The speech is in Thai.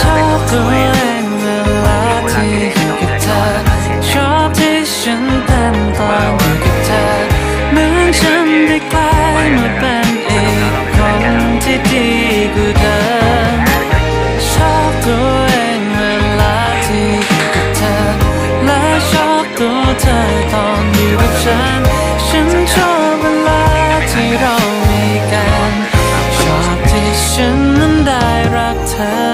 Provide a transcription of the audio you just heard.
ชอบตัวเองเวลาที่อยู่กับเธอชอบที่ฉันเป็นตอนอยู่กับเธอเหมือนฉันได้กลายมาเป็นอีกคนที่ดีกว่าเดิมชอบตัวเองเวลาที่อยู่กับเธอและชอบตัวเธอตอนอยู่กับฉันฉันชอบเวลาที่เรามีกันชอบที่ฉันนั้นได้รักเธอ